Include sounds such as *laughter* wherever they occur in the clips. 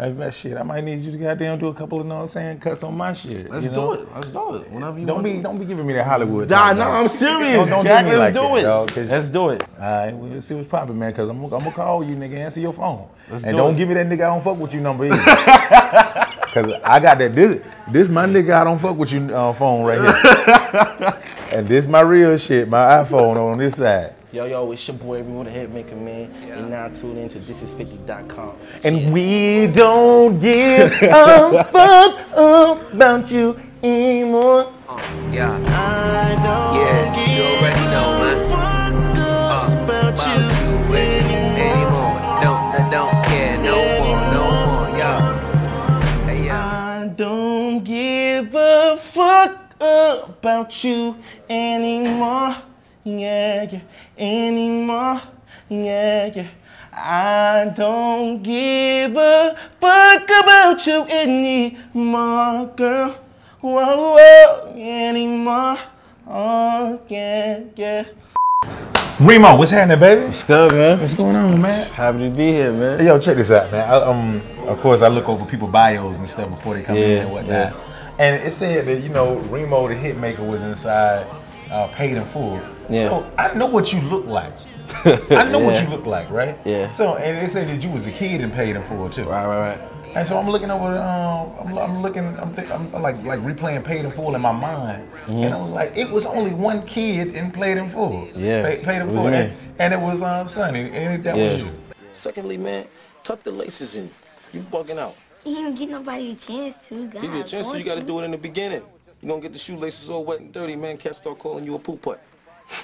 That's that shit. I might need you to goddamn do a couple of, know what I'm saying, cuts on my shit. Let's you know? do it. Let's do it. Whenever you Don't be, don't be giving me that Hollywood. Nah, no, dog. I'm serious, Don't- don't Jack. do Let's like do it. dog, Let's do it. All right, we'll see what's popping, man. Cause I'm, I'm gonna call you, nigga. Answer your phone, Let's and do don't it. give me that nigga. I don't fuck with you number either. *laughs* Cause I got that. This, this my nigga. I don't fuck with you uh, phone right here. *laughs* and this my real shit. My iPhone on this side. Yo, yo, it's your boy, everyone, the Hitmaker, man. And now tune into thisis50.com. And we don't give *laughs* a fuck about you anymore. Yeah. Yeah, you already know, man. Uh, about you any, anymore. Don't, I don't care no more, no more, yeah. Hey, yeah. I don't give a fuck about you anymore. Yeah, yeah, anymore. Yeah, yeah. I don't give a fuck about you anymore, girl. Whoa, whoa, anymore. Oh, yeah, yeah. Remo, what's happening, baby? What's good, man? What's going on, man? Happy to be here, man. Hey, yo, check this out, man. I, um, of course, I look over people bios and stuff before they come in and whatnot. And it said that you know Remo the Hitmaker was inside, uh, paid in full. Yeah. So I know what you look like. I know what *laughs* you look like, right? Yeah. So and they said that you was the kid in paid in full too. Right, right, right. And so I'm looking over, um, I'm, I'm looking, I'm, think, I'm like like replaying Paid in Full in my mind, and I was like, it was only one kid in Paid in Full. Mm-hmm. Yeah, Paid, paid in it Full, me. and, and it was uh, Sonny, and that Yeah. was you. Secondly, man, tuck the laces in. You bugging out. You didn't give nobody a chance to. God, Give you a chance, so you gotta do it in the beginning. You gonna get the shoelaces all wet and dirty, man. Cats start calling you a poop putt.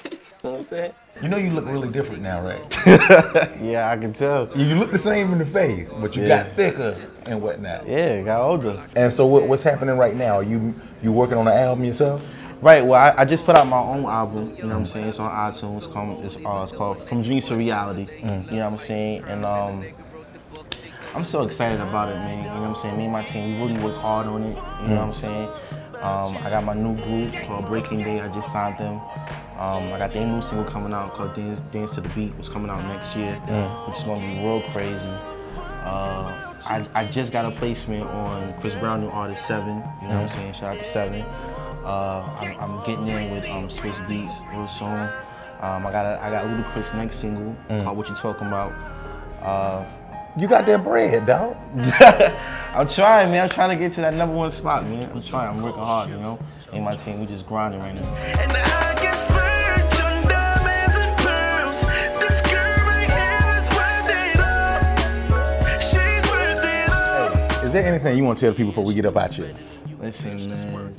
You know what I'm saying? You know you look really different now, right? *laughs* Yeah, I can tell. You look the same in the face, but you Yeah. got thicker and whatnot. Yeah, got older. And so what, what's happening right now? Are you you working on an album yourself? Right. Well, I, I just put out my own album. You know what I'm saying? It's on iTunes. It's called, it's, uh, it's called From Dreams to Reality. You know what I'm saying? And um, I'm so excited about it, man. You know what I'm saying? Me and my team, we really work hard on it. You know what I'm saying? Um, I got my new group called Breaking Day. I just signed them. Um, I got their new single coming out called Dance, Dance to the Beat, which coming out next year, which is gonna be real crazy. Uh, I, I just got a placement on Chris Brown new artist Se7en. You know what I'm saying? Shout out to Se7en. Uh, I'm, I'm getting in with um, Swizz Beatz real soon. Um, I got a, I got Ludacris next single called What You Talking About. Uh, You got that bread, dog. *laughs* I'm trying, man. I'm trying to get to that number one spot, man. I'm trying. I'm working hard, you know. And my team, we just grinding right now. There anything you want to tell people before we get up out here? Listen, man.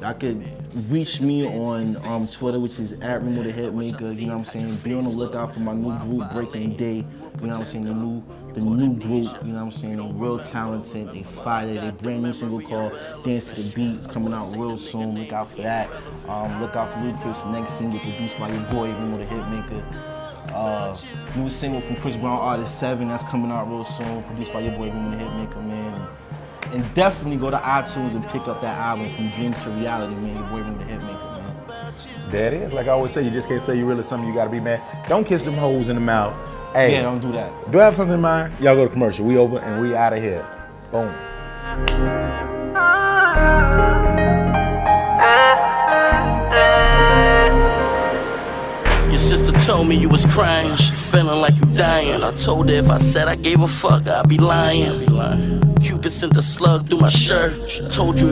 Y'all could reach me on um, Twitter, which is at the Hitmaker. You know what I'm saying? Be on the lookout for my new group, Breaking Day. You know what I'm saying? The new, the new group. You know what I'm saying? They're real talented. They fire. They brand new single called Dance to the Beats coming out real soon. Look out for that. Um, look out for Ludacris' next single produced by your boy Remo the Hitmaker. Uh, new single from Chris Brown, Artist Se7en. That's coming out real soon. Produced by your boy the Hitmaker, man. And definitely go to iTunes and pick up that album from Dreams to Reality, man. Your boy the Hitmaker, man. There it is. Like I always say, you just can't say you really something you gotta be, man. Don't kiss them hoes in the mouth. Hey, Yeah, don't do that. do I have something in mind? Y'all go to commercial. We over and we out of here. Boom. Me you was crying, she feeling like you dying. I told her if I said I gave a fuck, I'd be lying. Cupid sent a slug through my shirt. Told you